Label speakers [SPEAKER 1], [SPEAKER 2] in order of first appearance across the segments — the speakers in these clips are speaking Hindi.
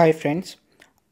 [SPEAKER 1] हाय फ्रेंड्स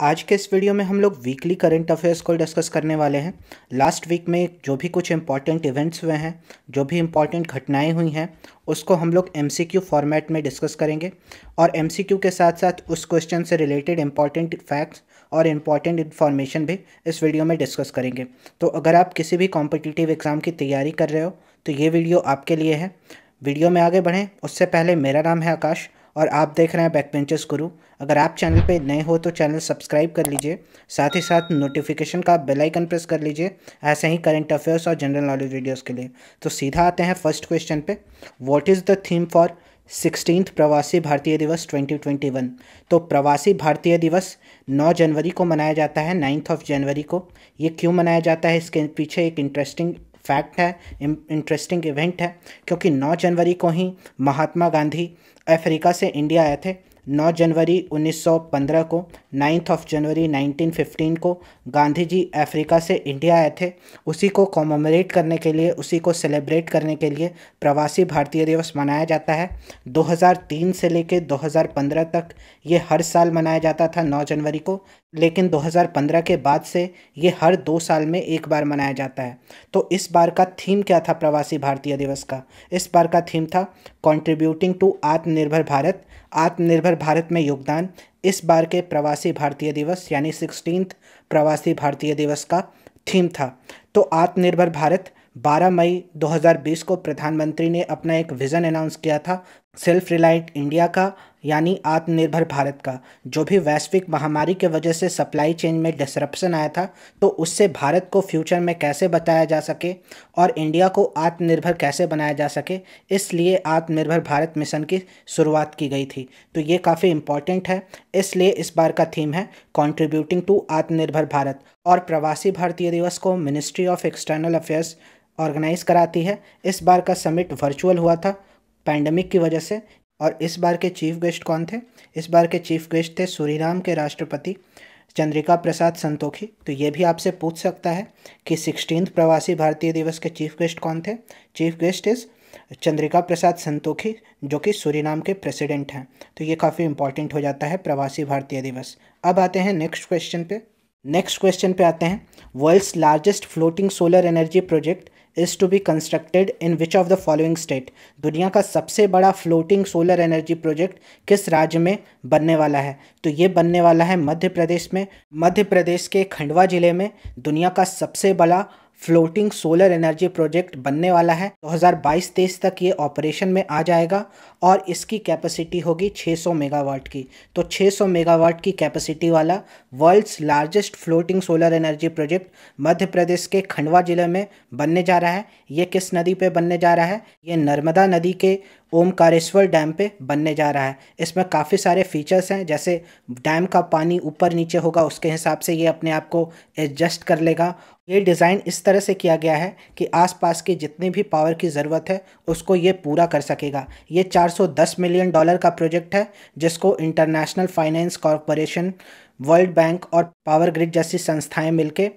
[SPEAKER 1] आज के इस वीडियो में हम लोग वीकली करंट अफेयर्स को डिस्कस करने वाले हैं। लास्ट वीक में जो भी कुछ इंपॉर्टेंट इवेंट्स हुए हैं, जो भी इंपॉर्टेंट घटनाएँ हुई हैं, उसको हम लोग एमसीक्यू फॉर्मेट में डिस्कस करेंगे और एमसीक्यू के साथ साथ उस क्वेश्चन से रिलेटेड इंपॉर्टेंट फैक्ट्स और इंपॉर्टेंट इन्फॉर्मेशन भी इस वीडियो में डिस्कस करेंगे। तो अगर आप किसी भी कॉम्पिटिटिव एग्ज़ाम की तैयारी कर रहे हो तो ये वीडियो आपके लिए है। वीडियो में आगे बढ़ें, उससे पहले मेरा नाम है आकाश। और आप देख रहे हैं बैक गुरु अगर आप चैनल पे नए हो तो चैनल सब्सक्राइब कर लीजिए। साथ ही साथ नोटिफिकेशन का बेल आइकन प्रेस कर लीजिए। ऐसे ही करंट अफेयर्स और जनरल नॉलेज वीडियोस के लिए। तो सीधा आते हैं फ़र्स्ट क्वेश्चन पे। What is the theme for sixteen Pravasi Bharatiya Divas 2021 तो प्रवासी भारतीय दिवस 9 जनवरी को मनाया जाता है नाइन्थ ऑफ़ जनवरी को। ये क्यों मनाया जाता है? इसके पीछे एक इंटरेस्टिंग फैक्ट है इंटरेस्टिंग इवेंट है। क्योंकि 9 जनवरी को ही महात्मा गांधी अफ्रीका से इंडिया आए थे। 9 जनवरी 1915 को, नाइन्थ ऑफ़ जनवरी 1915 को गांधी जी अफ्रीका से इंडिया आए थे। उसी को कॉमोमरेट करने के लिए, उसी को सेलिब्रेट करने के लिए प्रवासी भारतीय दिवस मनाया जाता है। 2003 से लेकर 2015 तक ये हर साल मनाया जाता था 9 जनवरी को। लेकिन 2015 के बाद से ये हर दो साल में एक बार मनाया जाता है। तो इस बार का थीम क्या था प्रवासी भारतीय दिवस का? इस बार का थीम था कंट्रीब्यूटिंग टू आत्मनिर्भर भारत आत्मनिर्भर भारत में योगदान। इस बार के प्रवासी भारतीय दिवस यानी सिक्सटीन प्रवासी भारतीय दिवस का थीम था। तो आत्मनिर्भर भारत 12 मई 2020 को प्रधानमंत्री ने अपना एक विज़न अनाउंस किया था। सेल्फ रिलायंट इंडिया का, यानी आत्मनिर्भर भारत का। जो भी वैश्विक महामारी के वजह से सप्लाई चेन में डिसरप्शन आया था तो उससे भारत को फ्यूचर में कैसे बताया जा सके और इंडिया को आत्मनिर्भर कैसे बनाया जा सके, इसलिए आत्मनिर्भर भारत मिशन की शुरुआत की गई थी। तो ये काफ़ी इंपॉर्टेंट है, इसलिए इस बार का थीम है कॉन्ट्रीब्यूटिंग टू आत्मनिर्भर भारत और प्रवासी भारतीय दिवस को ministry of external affairs organise कराती है। इस बार का समिट वर्चुअल हुआ था पैंडमिक की वजह से। और इस बार के चीफ गेस्ट कौन थे? इस बार के चीफ गेस्ट थे सूरीनाम के राष्ट्रपति चंद्रिका प्रसाद संतोखी तो ये भी आपसे पूछ सकता है कि सिक्सटीन प्रवासी भारतीय दिवस के चीफ गेस्ट कौन थे? Chief guest is Chandrika Prasad Santokhi जो कि सूरीनाम के प्रेसिडेंट हैं। तो ये काफ़ी इंपॉर्टेंट हो जाता है प्रवासी भारतीय दिवस। अब आते हैं नेक्स्ट क्वेश्चन पे। नेक्स्ट क्वेश्चन पे आते हैं। World's largest floating solar energy project is to be constructed in which of the following state दुनिया का सबसे बड़ा फ्लोटिंग सोलर एनर्जी प्रोजेक्ट किस राज्य में बनने वाला है? तो ये बनने वाला है मध्य प्रदेश में। मध्य प्रदेश के खंडवा ज़िले में दुनिया का सबसे बड़ा फ्लोटिंग सोलर एनर्जी प्रोजेक्ट बनने वाला है। 2022-23 तक ये ऑपरेशन में आ जाएगा और इसकी कैपेसिटी होगी 600 मेगावाट की। तो 600 मेगावाट की कैपेसिटी वाला world's largest floating solar energy project Madhya Pradesh के खंडवा ज़िले में बनने जा रहा है। ये किस नदी पे बनने जा रहा है? ये नर्मदा नदी के ओमकारेश्वर डैम पे बनने जा रहा है। इसमें काफ़ी सारे फीचर्स हैं, जैसे डैम का पानी ऊपर नीचे होगा, उसके हिसाब से ये अपने आप को एडजस्ट कर लेगा। ये डिज़ाइन इस तरह से किया गया है कि आसपास की जितनी भी पावर की ज़रूरत है, उसको ये पूरा कर सकेगा। ये 410 मिलियन डॉलर का प्रोजेक्ट है, जिसको international finance corporation world bank और पावर ग्रिड जैसी संस्थाएँ मिलके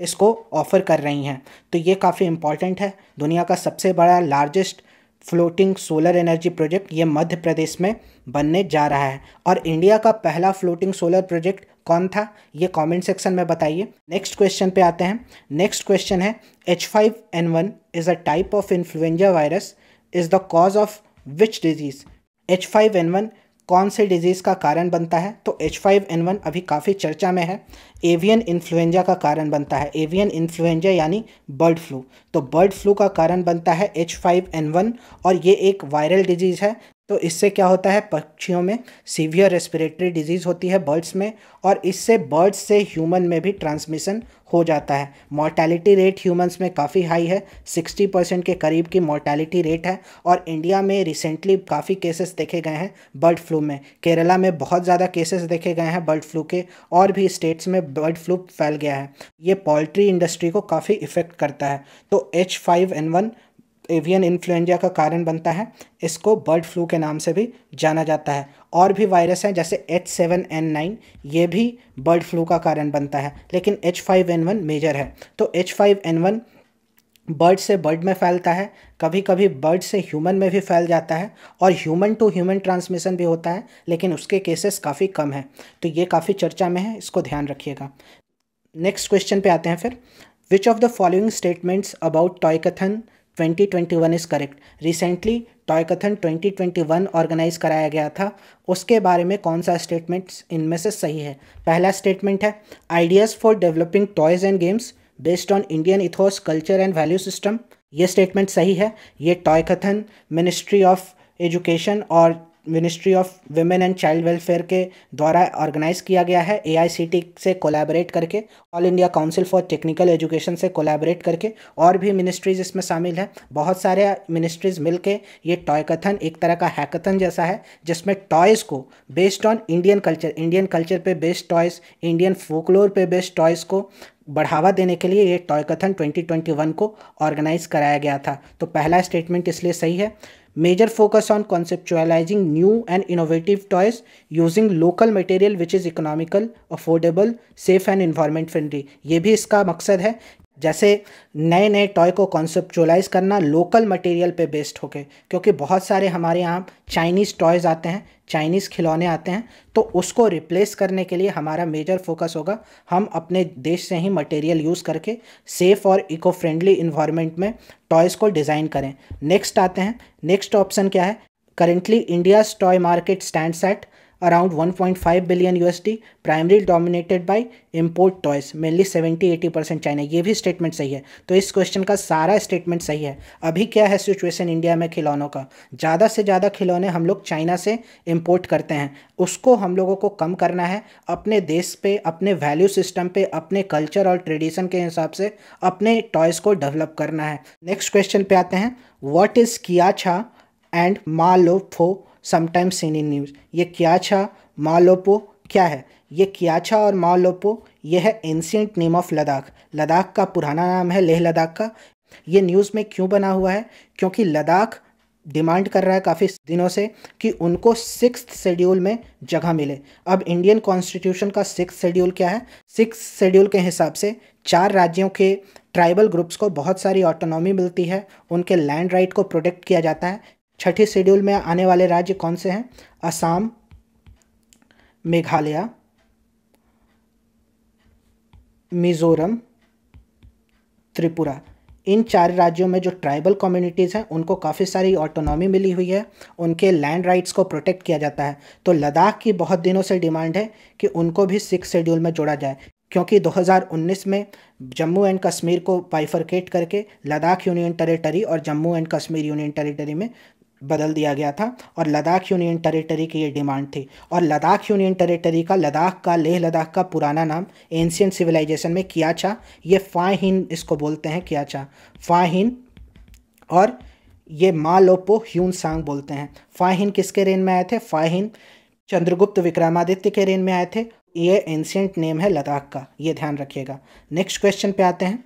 [SPEAKER 1] इसको ऑफ़र कर रही हैं। तो ये काफ़ी इंपॉर्टेंट है। दुनिया का सबसे बड़ा largest floating solar energy project ये मध्य प्रदेश में बनने जा रहा है। और इंडिया का पहला फ्लोटिंग सोलर प्रोजेक्ट कौन था? ये कमेंट सेक्शन में बताइए। नेक्स्ट क्वेश्चन पे आते हैं। नेक्स्ट क्वेश्चन है H five N one is a type of influenza virus is the cause of which disease H five N one कौन से डिज़ीज़ का कारण बनता है? तो एच फाइव एन वन अभी काफ़ी चर्चा में है। एवियन इन्फ्लुएंजा का कारण बनता है। एवियन इन्फ्लुएंजा यानी बर्ड फ्लू। तो बर्ड फ्लू का कारण बनता है एच फाइव एन वन और ये एक वायरल डिज़ीज़ है। तो इससे क्या होता है? पक्षियों में सीवियर रेस्पिरेटरी डिज़ीज़ होती है बर्ड्स में और इससे बर्ड्स से ह्यूमन में भी ट्रांसमिशन हो जाता है। मॉर्टैलिटी रेट ह्यूमंस में काफ़ी हाई है 60 परसेंट के करीब की मॉर्टैलिटी रेट है और इंडिया में रिसेंटली काफ़ी केसेस देखे गए हैं बर्ड फ्लू में। केरला में बहुत ज़्यादा केसेस देखे गए हैं बर्ड फ्लू के और भी स्टेट्स में बर्ड फ्लू फैल गया है। ये पोल्ट्री इंडस्ट्री को काफ़ी इफ़ेक्ट करता है। तो H five N one avian influenza का कारण बनता है, इसको बर्ड फ्लू के नाम से भी जाना जाता है। और भी वायरस हैं, जैसे एच सेवन एन नाइन ये भी बर्ड फ्लू का कारण बनता है। लेकिन H five N one major है। तो H five N one bird से बर्ड में फैलता है कभी कभी बर्ड से ह्यूमन में भी फैल जाता है, और ह्यूमन टू ह्यूमन ट्रांसमिशन भी होता है, लेकिन उसके केसेस काफ़ी कम है। तो ये काफ़ी चर्चा में है, इसको ध्यान रखिएगा। नेक्स्ट क्वेश्चन पे आते हैं फिर। Which of the following statements about Toycathon 2021 is correct recently Toycathon 2021 organise कराया गया था। उसके बारे में कौन सा स्टेटमेंट्स इनमें से सही है? पहला स्टेटमेंट है ideas for developing toys and games based on Indian ethos culture and value system ये स्टेटमेंट सही है। ये टॉयकथन मिनिस्ट्री ऑफ़ एजुकेशन और ministry of women and child welfare के द्वारा ऑर्गेनाइज किया गया है एआईसीटी से कोलैबोरेट करके all India council for technical education से कोलैबोरेट करके और भी मिनिस्ट्रीज इसमें शामिल हैं। बहुत सारे मिनिस्ट्रीज मिलके ये टॉय कथन, एक तरह का हैकथन जैसा है, जिसमें टॉयज़ को based on Indian culture Indian culture पे बेस्ड टॉयज़ इंडियन फोकलोर पे बेस्ड टॉयज़ को बढ़ावा देने के लिए ये टॉय कथन 2021 को ऑर्गेनाइज कराया गया था। तो पहला स्टेटमेंट इसलिए सही है। Major focus on conceptualising new and innovative toys using local material which is economical affordable safe and environment friendly ये भी इसका मकसद है जैसे नए नए टॉय को कॉन्सेप्चुअलाइज करना लोकल मटेरियल पे बेस्ड होके, क्योंकि बहुत सारे हमारे यहाँ चाइनीज़ टॉयज़ आते हैं चाइनीज़ खिलौने आते हैं तो उसको रिप्लेस करने के लिए हमारा मेजर फोकस होगा हम अपने देश से ही मटेरियल यूज़ करके सेफ़ और इको फ्रेंडली इन्वायरमेंट में टॉयज़ को डिज़ाइन करें। नेक्स्ट आते हैं नेक्स्ट ऑप्शन क्या है? Currently India's toy market stand at around 1.5 billion USD primarily dominated by import toys, mainly 70-80 percent China ये भी स्टेटमेंट सही है। तो इस क्वेश्चन का सारा स्टेटमेंट सही है। अभी क्या है सिचुएशन इंडिया में खिलौनों का? ज़्यादा से ज़्यादा खिलौने हम लोग चाइना से इम्पोर्ट करते हैं। उसको हम लोगों को कम करना है। अपने देश पे, अपने वैल्यू सिस्टम पे, अपने कल्चर और ट्रेडिशन के हिसाब से अपने टॉयज़ को डेवलप करना है। नेक्स्ट क्वेश्चन पे आते हैं। वॉट इज़ किया छा एंड मालोफो समटाइम्स सीन इन न्यूज़ ये क्या क्याछा मालोपो क्या है? ये क्याछा और मालोपो? यह है ancient name of Ladakh. Ladakh का पुराना नाम है लेह लद्दाख का। ये न्यूज़ में क्यों बना हुआ है? क्योंकि लद्दाख डिमांड कर रहा है काफ़ी दिनों से कि उनको सिक्स शेड्यूल में जगह मिले। अब इंडियन कॉन्स्टिट्यूशन का सिक्स शेड्यूल क्या है? सिक्स शेड्यूल के हिसाब से चार राज्यों के ट्राइबल ग्रुप्स को बहुत सारी ऑटोनॉमी मिलती है। उनके लैंड राइट को प्रोटेक्ट किया जाता है। छठे शेड्यूल में आने वाले राज्य कौन से हैं? असम, मेघालय, मिज़ोरम, त्रिपुरा। इन चार राज्यों में जो ट्राइबल कम्युनिटीज़ हैं, उनको काफ़ी सारी ऑटोनॉमी मिली हुई है। उनके लैंड राइट्स को प्रोटेक्ट किया जाता है। तो लद्दाख की बहुत दिनों से डिमांड है कि उनको भी सिक्स शेड्यूल में जोड़ा जाए। क्योंकि 2019 में जम्मू एंड कश्मीर को बाइफरकेट करके लद्दाख यूनियन टेरिटरी और Jammu and Kashmir union territory में बदल दिया गया था और लद्दाख यूनियन टेरिटरी की ये डिमांड थी। और लद्दाख यूनियन टेरिटरी का, लद्दाख का, लेह लद्दाख का पुराना नाम एंशियन सिविलाइजेशन में कियाचा ये फ़ाहिन इसको बोलते हैं कियाचा फ़ाहिन और ये मालोपो ह्यून सांग बोलते हैं। फ़ाहिन किसके रेन में आए थे? फ़ाहिन चंद्रगुप्त विक्रमादित्य के रेन में आए थे। ये एंशियंट नेम है लद्दाख का, ये ध्यान रखिएगा। नेक्स्ट क्वेश्चन पे आते हैं।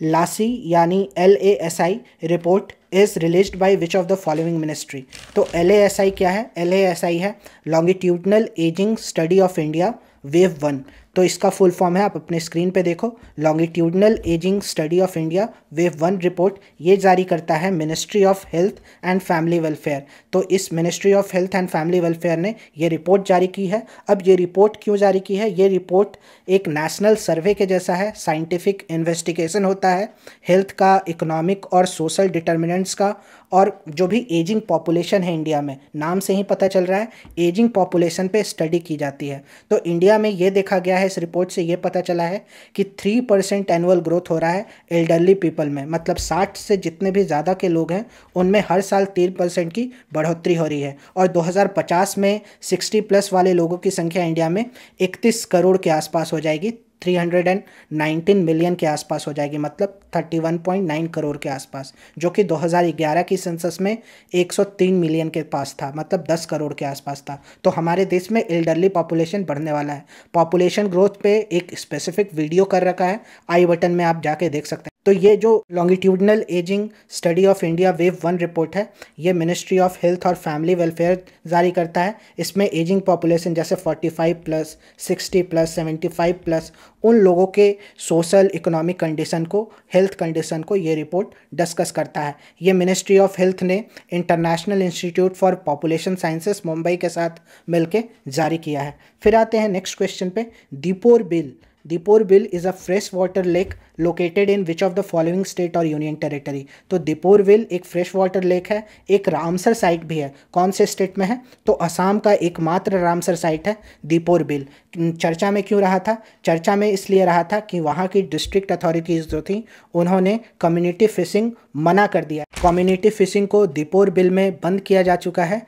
[SPEAKER 1] लासी यानी L A S I report is release by which of the following ministry तो एल क्या है? एल है longitudinal ageing study of India wave one तो इसका फुल फॉर्म है, आप अपने स्क्रीन पे देखो. Longitudinal ageing study of India wave one report ये जारी करता है ministry of health and family welfare तो इस ministry of health and family welfare ने ये रिपोर्ट जारी की है. अब ये रिपोर्ट क्यों जारी की है? ये रिपोर्ट एक नेशनल सर्वे के जैसा है. साइंटिफिक इन्वेस्टिगेशन होता है. हेल्थ का इकोनॉमिक और सोशल डिटर्मिनेंट्स का और जो भी एजिंग पॉपुलेशन है इंडिया में, नाम से ही पता चल रहा है एजिंग पॉपुलेशन पे स्टडी की जाती है। तो इंडिया में ये देखा गया है, इस रिपोर्ट से ये पता चला है कि थ्री परसेंट एनुअल ग्रोथ हो रहा है एल्डरली पीपल में। मतलब साठ से जितने भी ज़्यादा के लोग हैं, उनमें हर साल तीन परसेंट की बढ़ोतरी हो रही है। और 2050 में 60 प्लस वाले लोगों की संख्या इंडिया में 31 करोड़ के आसपास हो जाएगी 319 मिलियन के आसपास हो जाएगी मतलब 31.9 करोड़ के आसपास, जो कि 2011 की सेंसस में 103 मिलियन के पास था मतलब 10 करोड़ के आसपास था। तो हमारे देश में एल्डरली पॉपुलेशन बढ़ने वाला है। पॉपुलेशन ग्रोथ पे एक स्पेसिफिक वीडियो कर रखा है। आई बटन में आप जाके देख सकते हैं। तो ये जो longitudinal ageing study of India wave one report है, ये मिनिस्ट्री ऑफ़ हेल्थ और फैमिली वेलफेयर जारी करता है। इसमें एजिंग पॉपुलेशन जैसे 45 प्लस 60 प्लस 75 प्लस उन लोगों के सोशल इकोनॉमिक कंडीशन को हेल्थ कंडीशन को ये रिपोर्ट डिस्कस करता है। ये मिनिस्ट्री ऑफ़ हेल्थ ने international institute for population sciences Mumbai के साथ मिलकर जारी किया है। फिर आते हैं नेक्स्ट क्वेश्चन पे Deepor Beel Deepor Beel is a fresh water lake located in which of the following state और यूनियन टेरिटरी तो दीपोर विल एक फ्रेश वाटर लेक है, एक रामसर साइट भी है। कौन से स्टेट में है? तो असम का एकमात्र रामसर साइट है दीपोर बिल चर्चा में क्यों रहा था? चर्चा में इसलिए रहा था कि वहाँ की डिस्ट्रिक्ट अथॉरिटीज़ जो थी, उन्होंने कम्युनिटी फिशिंग मना कर दिया। कम्युनिटी फिशिंग को दीपोर बिल में बंद किया जा चुका है।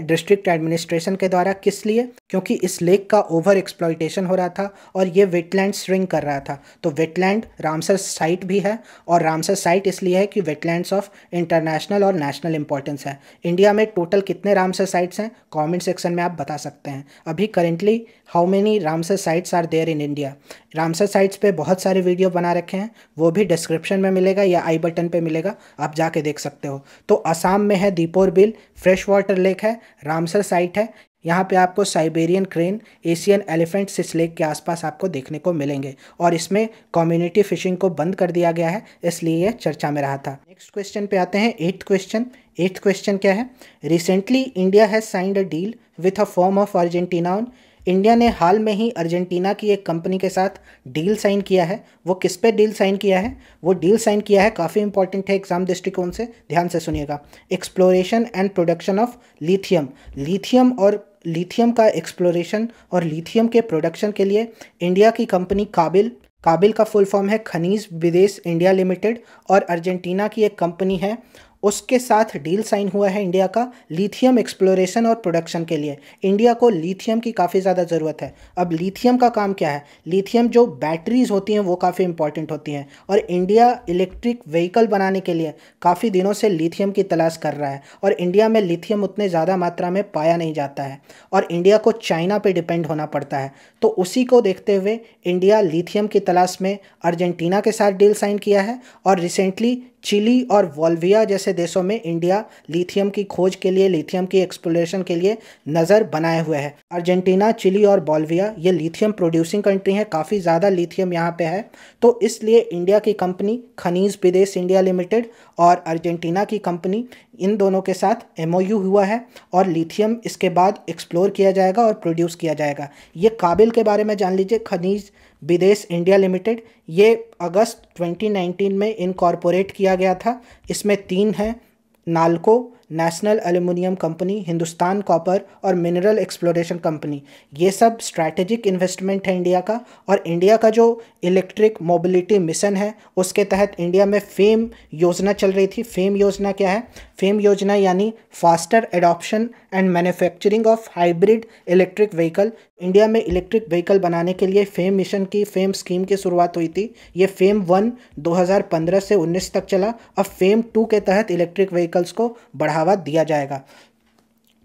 [SPEAKER 1] डिस्ट्रिक्ट एडमिनिस्ट्रेशन के द्वारा किस लिए? क्योंकि इस लेक का ओवर एक्सप्लॉयटेशन हो रहा था और ये वेटलैंड स्ट्रिंग कर रहा था। तो वेटलैंड रामसर साइट भी है और रामसर साइट इसलिए है कि वेटलैंड्स ऑफ़ इंटरनेशनल और नेशनल इंपॉर्टेंस है। इंडिया में टोटल कितने रामसर साइट्स हैं? कॉमेंट सेक्शन में आप बता सकते हैं। अभी currently how many Ramsar sites are there in India Ramsar sites पे बहुत सारे वीडियो बना रखे हैं। वो भी डिस्क्रिप्शन में मिलेगा या आई बटन पे मिलेगा, आप जाके देख सकते हो। तो असम में है Deepor Beel fresh water lake है रामसर साइट है। यहाँ पे आपको साइबेरियन क्रेन एशियन एलिफेंट इस लेक के आसपास आपको देखने को मिलेंगे। और इसमें कम्युनिटी फिशिंग को बंद कर दिया गया है, इसलिए यह चर्चा में रहा था। नेक्स्ट क्वेश्चन पे आते हैं एट्थ क्वेश्चन एट्थ क्वेश्चन क्या है? Recently India has signed a deal with a firm of Argentina on India ने हाल में ही अर्जेंटीना की एक कंपनी के साथ डील साइन किया है। वो किस पे डील साइन किया है? वो डील साइन किया है, काफ़ी इंपॉर्टेंट है एग्ज़ाम दृष्टिकोण से, ध्यान से सुनिएगा। Exploration and production of lithium lithium और लिथियम का एक्सप्लोरेशन और लिथियम के प्रोडक्शन के लिए इंडिया की कंपनी काबिल काबिल का फुल फॉर्म है खनीज विदेश इंडिया लिमिटेड और अर्जेंटीना की एक कंपनी है उसके साथ डील साइन हुआ है इंडिया का लिथियम एक्सप्लोरेशन और प्रोडक्शन के लिए। इंडिया को लिथियम की काफ़ी ज़्यादा ज़रूरत है। अब लिथियम का काम क्या है? लिथियम जो बैटरीज होती हैं, वो काफ़ी इंपॉर्टेंट होती हैं और इंडिया इलेक्ट्रिक व्हीकल बनाने के लिए काफ़ी दिनों से लिथियम की तलाश कर रहा है और इंडिया में लिथियम उतने ज़्यादा मात्रा में पाया नहीं जाता है और इंडिया को चाइना पर डिपेंड होना पड़ता है। तो उसी को देखते हुए इंडिया लिथियम की तलाश में अर्जेंटीना के साथ डील साइन किया है और रिसेंटली चिली और वॉल्विया जैसे देशों में इंडिया लिथियम की खोज के लिए, लिथियम की एक्सप्लोरेशन के लिए नज़र बनाए हुए है। अर्जेंटीना, चिली और बॉल्विया ये लिथियम प्रोड्यूसिंग कंट्री हैं। काफ़ी ज़्यादा लिथियम यहाँ पे है। तो इसलिए इंडिया की company Khanij Bidesh India Limited और अर्जेंटीना की कंपनी इन दोनों के साथ एमओयू हुआ है और लिथियम इसके बाद एक्सप्लोर किया जाएगा और प्रोड्यूस किया जाएगा। ये काबिल के बारे में जान लीजिए। खनीज विदेश इंडिया लिमिटेड, ये अगस्त 2019 में इनकॉर्पोरेट किया गया था। इसमें तीन हैं, NALCO National Aluminium Company, Hindustan Copper और मिनरल एक्सप्लोरेशन कंपनी। ये सब स्ट्रैटेजिक इन्वेस्टमेंट है इंडिया का और इंडिया का जो इलेक्ट्रिक मोबिलिटी मिशन है, उसके तहत इंडिया में फेम योजना चल रही थी। फेम योजना क्या है? फेम योजना यानी faster adoption and manufacturing of hybrid electric vehicle India में इलेक्ट्रिक व्हीकल बनाने के लिए फेम मिशन की फेम स्कीम की शुरुआत हुई थी। ये फेम वन 2015 से 19 तक चला। अब फेम टू के तहत इलेक्ट्रिक व्हीकल्स को बढ़ावा दिया जाएगा।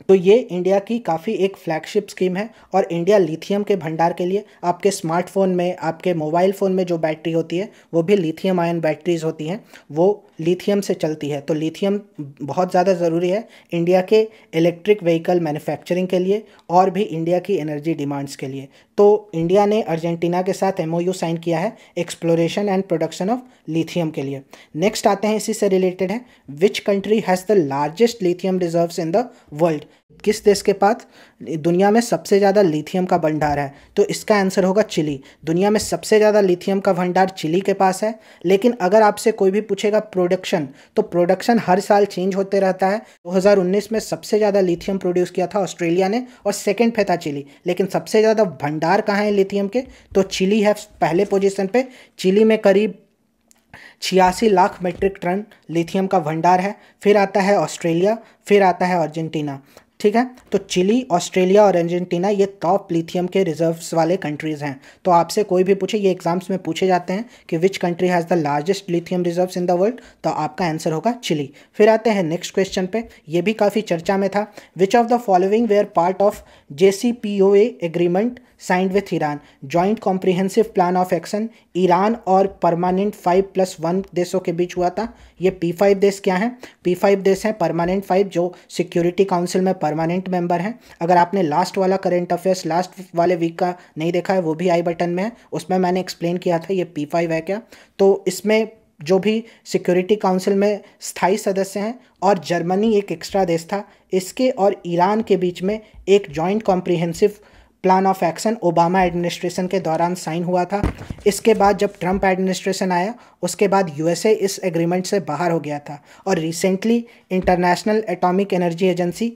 [SPEAKER 1] तो ये इंडिया की काफ़ी एक फ्लैगशिप स्कीम है और इंडिया लिथियम के भंडार के लिए आपके स्मार्टफ़ोन में, आपके मोबाइल फ़ोन में जो बैटरी होती है, वो भी लिथियम आयन बैटरीज होती हैं। वो लिथियम से चलती है। तो लिथियम बहुत ज़्यादा ज़रूरी है इंडिया के इलेक्ट्रिक व्हीकल मैन्युफैक्चरिंग के लिए और भी इंडिया की एनर्जी डिमांड्स के लिए। तो इंडिया ने अर्जेंटीना के साथ एमओयू साइन किया है exploration and production of lithium के लिए। नेक्स्ट आते हैं, इसी से रिलेटेड है। Which country has the largest lithium reserves in the world किस देश के पास? दुनिया में सबसे ज़्यादा लिथियम का भंडार है। तो इसका आंसर होगा चिली। दुनिया में सबसे ज़्यादा लिथियम का भंडार चिली के पास है। लेकिन अगर आपसे कोई भी पूछेगा प्रोडक्शन तो प्रोडक्शन हर साल चेंज होते रहता है। 2019 में सबसे ज़्यादा लिथियम प्रोड्यूस किया था ऑस्ट्रेलिया ने और सेकेंड पे था चिली। लेकिन सबसे ज़्यादा भंडार कहाँ है लिथियम के? तो चिली है पहले पोजिशन पर चिली में करीब छियासी लाख मीट्रिक टन लिथियम का भंडार है। फिर आता है ऑस्ट्रेलिया, फिर आता है अर्जेंटीना। ठीक है? तो चिली, ऑस्ट्रेलिया और अर्जेंटीना ये टॉप लिथियम के रिजर्व्स वाले कंट्रीज़ हैं। तो आपसे कोई भी पूछे, ये एग्ज़ाम्स में पूछे जाते हैं कि which country has the largest lithium reserves in the world तो आपका आंसर होगा चिली। फिर आते हैं नेक्स्ट क्वेश्चन पे। ये भी काफ़ी चर्चा में था। Which of the following were part of J agreement signed with Iran joint comprehensive plan of action Iran और परमानेंट फाइव प्लस वन देशों के बीच हुआ था। ये पी फाइव देश क्या हैं? पी फाइव देश हैं परमानेंट फाइव जो सिक्योरिटी काउंसिल में परमानेंट मेंबर हैं। अगर आपने लास्ट वाला करेंट अफेयर्स लास्ट वाले वीक का नहीं देखा है, वो भी आई बटन में है। उसमें मैंने एक्सप्लेन किया था, ये पी फाइव है क्या? तो इसमें जो भी सिक्योरिटी काउंसिल में स्थायी सदस्य हैं और जर्मनी एक एक्स्ट्रा देश था। इसके और ईरान के बीच में एक joint comprehensive plan of action Obama administration के दौरान साइन हुआ था। इसके बाद जब ट्रंप एडमिनिस्ट्रेशन आया, उसके बाद यूएसए इस एग्रीमेंट से बाहर हो गया था और recently international atomic energy agency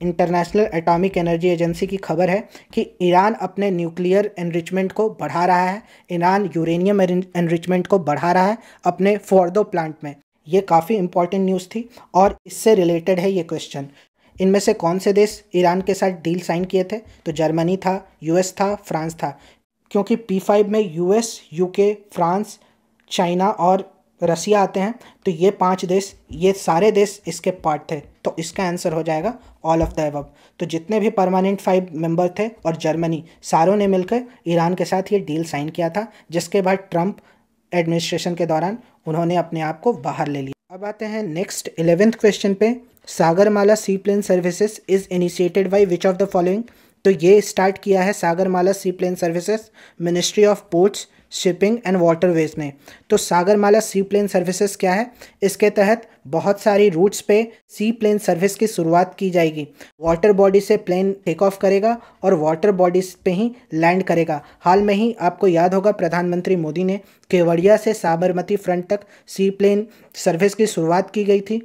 [SPEAKER 1] international atomic energy agency की खबर है कि ईरान अपने न्यूक्लियर एनरिचमेंट को बढ़ा रहा है, ईरान यूरेनियम एनरिचमेंट को बढ़ा रहा है अपने फोर्दो प्लांट में। ये काफ़ी इंपॉर्टेंट न्यूज़ थी और इससे रिलेटेड है ये क्वेश्चन इनमें से कौन से देश ईरान के साथ डील साइन किए थे? तो जर्मनी था, यूएस था, फ्रांस था। क्योंकि पी फाइव में यूएस, यूके, फ्रांस, चाइना और रसिया आते हैं तो ये पाँच देश, ये सारे देश इसके पार्ट थे। तो इसका आंसर हो जाएगा ऑल ऑफ़ द एवब तो जितने भी परमानेंट फाइव मेंबर थे और जर्मनी, सारों ने मिलकर ईरान के साथ ये डील साइन किया था, जिसके बाद ट्रंप एडमिनिस्ट्रेशन के दौरान उन्होंने अपने आप को बाहर ले लिया। अब आते हैं नेक्स्ट इलेवेंथ क्वेश्चन पे। Sagarmala sea plane services is initiated by which of the following? तो ये स्टार्ट किया है Sagarmala sea plane services ministry of ports, shipping and waterways ने। तो सागरमाला सी प्लेन सर्विसेज़ क्या है? इसके तहत बहुत सारी रूट्स पे सी प्लेन सर्विस की शुरुआत की जाएगी। वाटर बॉडी से प्लेन टेक ऑफ़ करेगा और वाटर बॉडी पे ही लैंड करेगा। हाल में ही आपको याद होगा प्रधानमंत्री मोदी ने केवड़िया से साबरमती फ्रंट तक सी प्लेन सर्विस की शुरुआत की गई थी।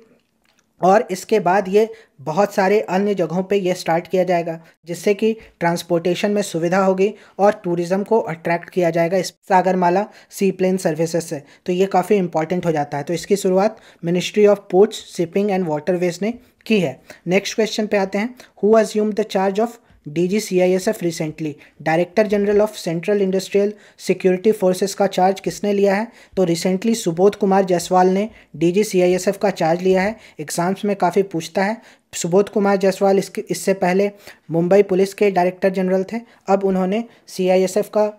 [SPEAKER 1] और इसके बाद ये बहुत सारे अन्य जगहों पे ये स्टार्ट किया जाएगा, जिससे कि ट्रांसपोर्टेशन में सुविधा होगी और टूरिज़्म को अट्रैक्ट किया जाएगा इस सागरमाला सी प्लेन सर्विसेज़ से। तो ये काफ़ी इंपॉर्टेंट हो जाता है। तो इसकी शुरुआत ministry of ports shipping and waterways ने की है। नेक्स्ट क्वेश्चन पे आते हैं। Who assume the charge of D C I S F recently director general of central industrial security forces का चार्ज किसने लिया है? तो रिसेंटली सुबोध कुमार जायसवाल ने D G C I S F का चार्ज लिया है। एग्ज़ाम्स में काफ़ी पूछता है। सुबोध कुमार जायसवाल इसके, इससे पहले मुंबई पुलिस के डायरेक्टर जनरल थे। अब उन्होंने सी आई एस एफ़ का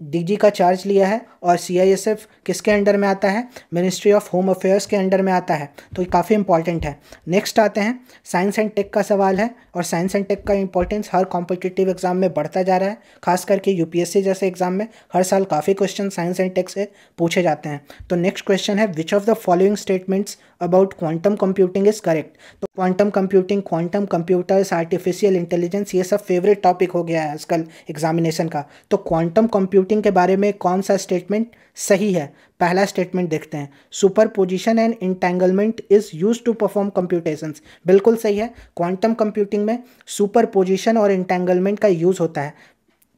[SPEAKER 1] डीजी का चार्ज लिया है और सीआईएसएफ किसके अंडर में आता है? मिनिस्ट्री ऑफ़ होम अफेयर्स के अंडर में आता है। तो ये काफ़ी इंपॉर्टेंट है। नेक्स्ट आते हैं। साइंस एंड टेक का सवाल है। और साइंस एंड टेक का इंपॉर्टेंस हर कॉम्पिटिटिव एग्ज़ाम में बढ़ता जा रहा है। खास करके यूपीएससी जैसे एग्ज़ाम में हर साल काफ़ी क्वेश्चन साइंस एंड टेक से पूछे जाते हैं। तो नेक्स्ट क्वेश्चन है which of the following statements about quantum computing is correct तो quantum computing quantum computers artificial intelligence ये सब फेवरेट टॉपिक हो गया है आजकल एग्जामिनेशन का। तो क्वांटम कंप्यूटिंग के बारे में कौन सा स्टेटमेंट सही है। पहला स्टेटमेंट देखते हैं। Superposition and entanglement is use to perform computations बिल्कुल सही है। क्वांटम कंप्यूटिंग में सुपर पोजिशन और इंटेंगलमेंट का यूज़ होता है।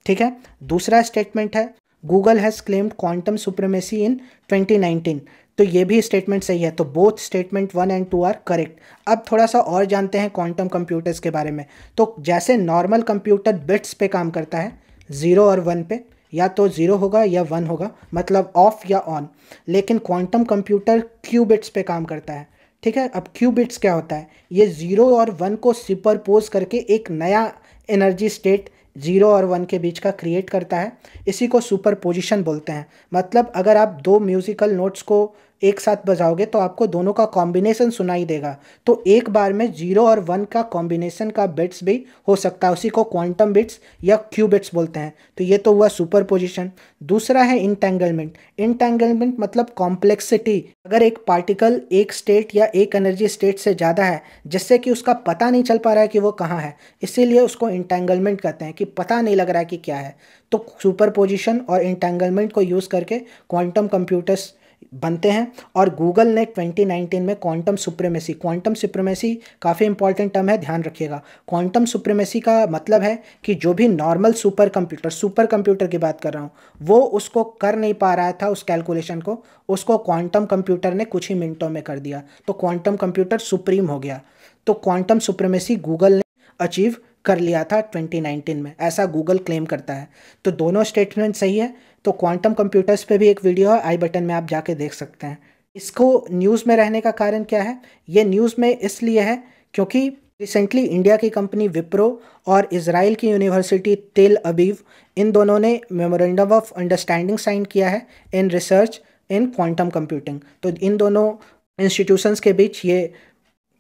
[SPEAKER 1] ठीक है? दूसरा स्टेटमेंट है। Google has claimed quantum supremacy in 2019 तो ये भी स्टेटमेंट सही है। तो both statement one and two are correct अब थोड़ा सा और जानते हैं क्वांटम कंप्यूटर्स के बारे में। तो जैसे नॉर्मल कंप्यूटर बिट्स पे काम करता है ज़ीरो और वन पे या तो ज़ीरो होगा या वन होगा मतलब ऑफ़ या ऑन लेकिन क्वांटम कंप्यूटर क्यूबिट्स पे काम करता है, ठीक है? अब क्यूबिट्स क्या होता है? ये ज़ीरो और वन को सुपरपोज करके एक नया एनर्जी स्टेट ज़ीरो और वन के बीच का क्रिएट करता है। इसी को सुपर पोजिशन बोलते हैं। मतलब अगर आप दो म्यूज़िकल नोट्स को एक साथ बजाओगे तो आपको दोनों का कॉम्बिनेशन सुनाई देगा। तो एक बार में ज़ीरो और वन का कॉम्बिनेशन का बिट्स भी हो सकता है। उसी को क्वांटम बिट्स या क्यू बिट्स बोलते हैं। तो ये तो हुआ सुपर पोजिशन दूसरा है इंटेंगलमेंट इंटेंगलमेंट मतलब कॉम्प्लेक्सिटी अगर एक पार्टिकल एक स्टेट या एक एनर्जी स्टेट से ज़्यादा है, जिससे कि उसका पता नहीं चल पा रहा है कि वो कहाँ है, इसीलिए उसको इंटेंगलमेंट कहते हैं कि पता नहीं लग रहा है कि क्या है। तो सुपर पोजिशन और इंटेंगलमेंट को यूज़ करके क्वांटम कंप्यूटर्स बनते हैं। और गूगल ने 2019 में क्वांटम सुप्रीमेसी क्वांटम सुप्रीमेसी काफ़ी इंपॉर्टेंट टर्म है, ध्यान रखिएगा। क्वांटम सुप्रीमेसी का मतलब है कि जो भी normal supercomputer supercomputer की बात कर रहा हूँ, वो उसको कर नहीं पा रहा था उस कैलकुलेशन को। उसको क्वांटम कंप्यूटर ने कुछ ही मिनटों में कर दिया। तो क्वांटम कंप्यूटर सुप्रीम हो गया। तो क्वांटम सुप्रीमेसी गूगल ने अचीव कर लिया था 2019 में। ऐसा गूगल क्लेम करता है। तो दोनों स्टेटमेंट सही है। तो क्वांटम कंप्यूटर्स पे भी एक वीडियो है आई बटन में आप जाके देख सकते हैं। इसको न्यूज़ में रहने का कारण क्या है? ये न्यूज़ में इसलिए है क्योंकि रिसेंटली इंडिया की कंपनी विप्रो और इसराइल की यूनिवर्सिटी तेल अबीव इन दोनों ने मेमोरेंडम ऑफ़ अंडरस्टैंडिंग साइन किया है in research in quantum computing तो इन दोनों इंस्टीट्यूशंस के बीच ये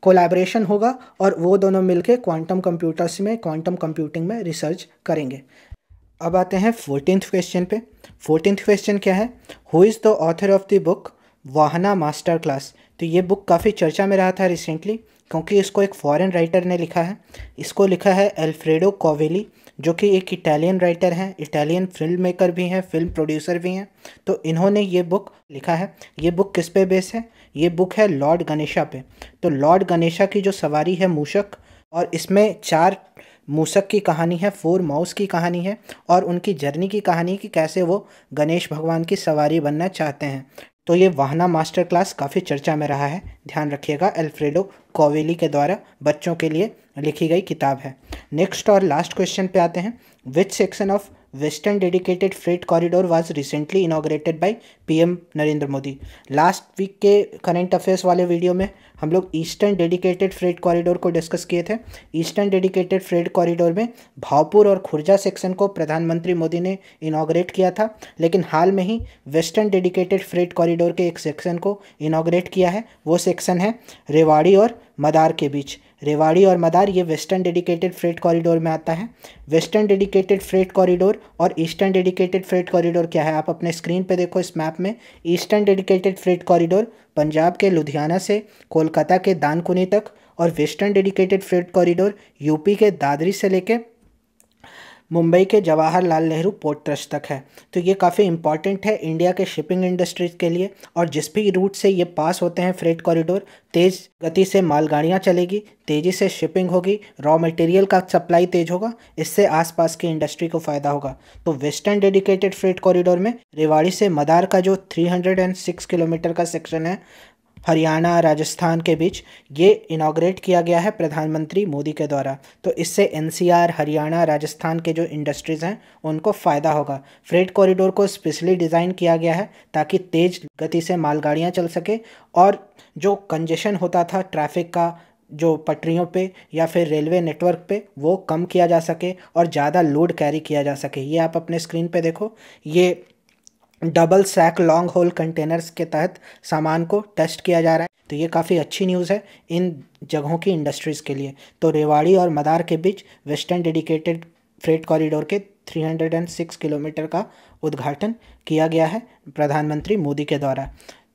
[SPEAKER 1] कोलैबोरेशन होगा और वो दोनों मिलके क्वांटम कंप्यूटर्स में क्वांटम कंप्यूटिंग में रिसर्च करेंगे। अब आते हैं फोर्टीन क्वेश्चन पे। फोर्टीन क्वेश्चन क्या है? Who is the author of the book Vahana masterclass तो ये बुक काफ़ी चर्चा में रहा था रिसेंटली क्योंकि इसको एक फॉरेन राइटर ने लिखा है। इसको लिखा है एल्फ्रेडो कोवेली जो कि एक इटालियन राइटर हैं। इटालियन फ़िल्म मेकर भी हैं फ़िल्म प्रोड्यूसर भी हैं। तो इन्होंने ये बुक लिखा है। ये बुक किस पे बेस है? ये बुक है लॉर्ड गणेशा पे। तो लॉर्ड गणेशा की जो सवारी है मूषक, और इसमें चार मूसक की कहानी है, फोर माउस की कहानी है और उनकी जर्नी की कहानी कि कैसे वो गणेश भगवान की सवारी बनना चाहते हैं। तो ये वाहना मास्टर क्लास काफ़ी चर्चा में रहा है। ध्यान रखिएगा एल्फ्रेडो कोवेली के द्वारा बच्चों के लिए लिखी गई किताब है। नेक्स्ट और लास्ट क्वेश्चन पे आते हैं। Which section of western dedicated freight corridor was recently inaugurated by PM Narendra Modi last week के करंट अफेयर्स वाले वीडियो में हम लोग ईस्टर्न डेडिकेटेड फ्रेट कॉरिडोर को डिस्कस किए थे। ईस्टर्न डेडिकेटेड फ्रेट कॉरिडोर में भावपुर और खुर्जा सेक्शन को प्रधानमंत्री मोदी ने इनाग्रेट किया था, लेकिन हाल में ही वेस्टर्न डेडिकेटेड फ्रेट कॉरिडोर के एक सेक्शन को इनाग्रेट किया है। वो सेक्शन है रेवाड़ी और मदार के बीच। रेवाड़ी और मदार, ये वेस्टर्न डेडिकेटेड फ्रेट कॉरिडोर में आता है। वेस्टर्न डेडिकेटेड फ्रेट कॉरिडोर और ईस्टर्न डेडिकेटेड फ्रेट कॉरिडोर क्या है? आप अपने स्क्रीन पे देखो इस मैप में। Eastern dedicated freight corridor Punjab के लुधियाना से, कोलकाता के दानकुनी तक और western dedicated freight corridor UP के दादरी से लेके मुंबई के जवाहरलाल नेहरू पोर्ट ट्रस्ट तक है। तो ये काफ़ी इंपॉर्टेंट है इंडिया के शिपिंग इंडस्ट्रीज़ के लिए और जिस भी रूट से ये पास होते हैं फ्रेट कॉरिडोर तेज़ गति से मालगाड़ियाँ चलेगी, तेज़ी से शिपिंग होगी रॉ मटेरियल का सप्लाई तेज होगा, इससे आसपास की इंडस्ट्री को फ़ायदा होगा। तो वेस्टर्न डेडिकेटेड फ्रेट कॉरिडोर में रेवाड़ी से मदार का जो 306 किलोमीटर का सेक्शन है हरियाणा, राजस्थान के बीच ये इनाग्रेट किया गया है प्रधानमंत्री मोदी के द्वारा। तो इससे एनसीआर हरियाणा, राजस्थान के जो इंडस्ट्रीज़ हैं, उनको फ़ायदा होगा। फ्रेट कॉरिडोर को स्पेशली डिज़ाइन किया गया है ताकि तेज़ गति से मालगाड़ियाँ चल सके और जो कंजेशन होता था ट्रैफ़िक का, जो पटरियों पे या फिर रेलवे नेटवर्क पे, वो कम किया जा सके और ज़्यादा लोड कैरी किया जा सके। ये आप अपने स्क्रीन पे देखो। ये double stack long haul containers के तहत सामान को टेस्ट किया जा रहा है। तो ये काफ़ी अच्छी न्यूज़ है इन जगहों की इंडस्ट्रीज़ के लिए। तो रेवाड़ी और मदार के बीच वेस्टर्न डेडिकेटेड फ्रेट कॉरिडोर के 306 किलोमीटर का उद्घाटन किया गया है प्रधानमंत्री मोदी के द्वारा।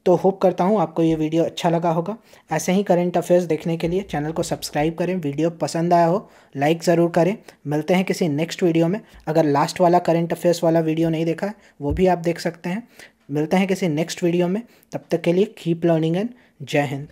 [SPEAKER 1] तो होप करता हूँ आपको ये वीडियो अच्छा लगा होगा। ऐसे ही करेंट अफेयर्स देखने के लिए चैनल को सब्सक्राइब करें वीडियो पसंद आया हो लाइक ज़रूर करें। मिलते हैं किसी नेक्स्ट वीडियो में। अगर लास्ट वाला करेंट अफेयर्स वाला वीडियो नहीं देखा है, वो भी आप देख सकते हैं। मिलते हैं किसी नेक्स्ट वीडियो में। तब तक के लिए keep learning and Jai Hind.